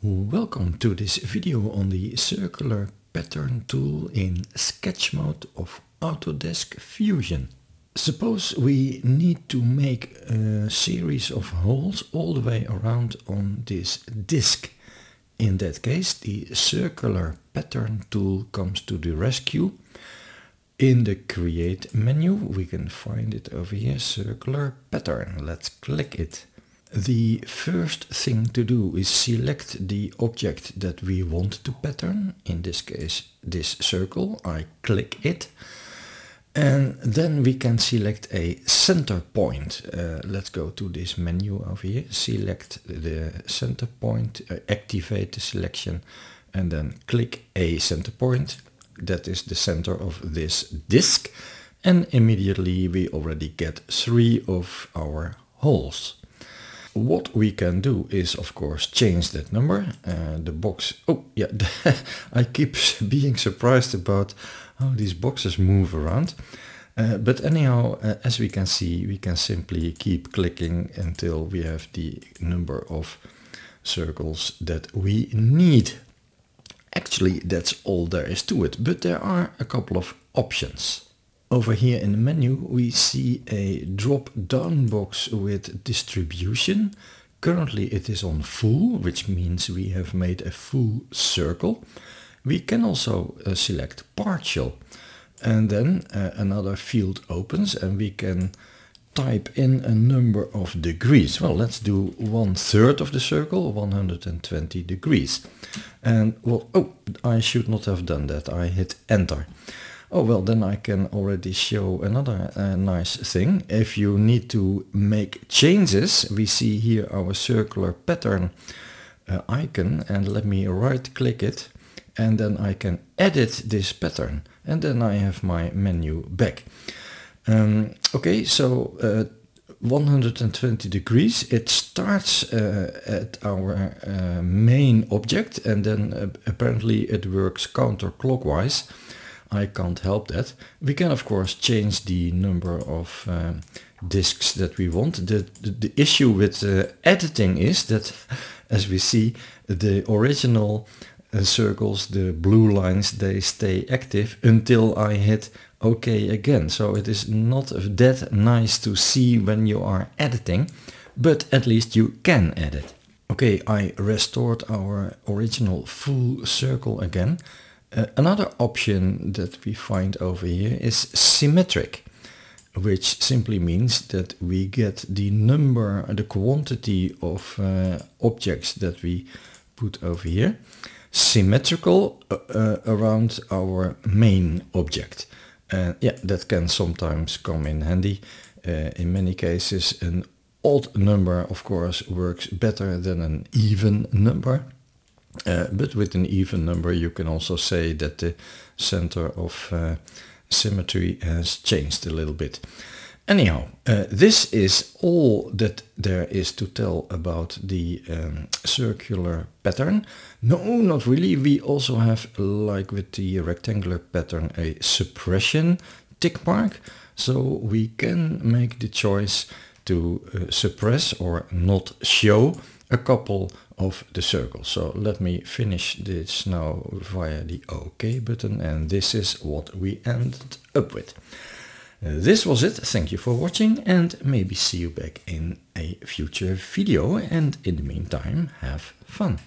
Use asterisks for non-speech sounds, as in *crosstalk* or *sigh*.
Welcome to this video on the circular pattern tool in sketch mode of Autodesk Fusion. Suppose we need to make a series of holes all the way around on this disk. In that case the circular pattern tool comes to the rescue. In the create menu we can find it over here, circular pattern. Let's click it. The first thing to do is select the object that we want to pattern, in this case this circle, I click it and then we can select a center point. Uh, let's go to this menu over here, select the center point, uh, activate the selection and then click a center point. That is the center of this disk and immediately we already get three of our holes. What we can do is of course change that number. Uh, the box, oh yeah, *laughs* I keep *laughs* being surprised about how these boxes move around. Uh, but anyhow, uh, as we can see, we can simply keep clicking until we have the number of circles that we need. Actually, that's all there is to it, but there are a couple of options. Over here in the menu we see a drop down box with distribution. Currently it is on full, which means we have made a full circle. We can also uh, select partial and then uh, another field opens and we can type in a number of degrees. Well, let's do one third of the circle, 120 degrees. And well, oh, I should not have done that. I hit enter. Oh well, then I can already show another uh, nice thing. If you need to make changes, we see here our circular pattern uh, icon and let me right click it and then I can edit this pattern and then I have my menu back. Um, okay, so uh, 120 degrees, it starts uh, at our uh, main object and then uh, apparently it works counterclockwise. I can't help that. We can of course change the number of uh, disks that we want. The, the, the issue with uh, editing is that *laughs* as we see the original uh, circles, the blue lines, they stay active until I hit OK again. So it is not that nice to see when you are editing, but at least you can edit. Okay, I restored our original full circle again. Uh, another option that we find over here is symmetric, which simply means that we get the number, the quantity of uh, objects that we put over here symmetrical uh, uh around our main object. And yeah, that can sometimes come in handy. Uh, in many cases, an odd number, of course, works better than an even number. Uh, but with an even number you can also say that the center of uh, symmetry has changed a little bit. Anyhow, uh, this is all that there is to tell about the um, circular pattern. No, not really. We also have, like with the rectangular pattern, a suppression tick mark. So we can make the choice to uh, suppress or not show a couple of the circles. So let me finish this now via the OK button and this is what we ended up with. Uh, this was it, thank you for watching and maybe see you back in a future video and in the meantime have fun.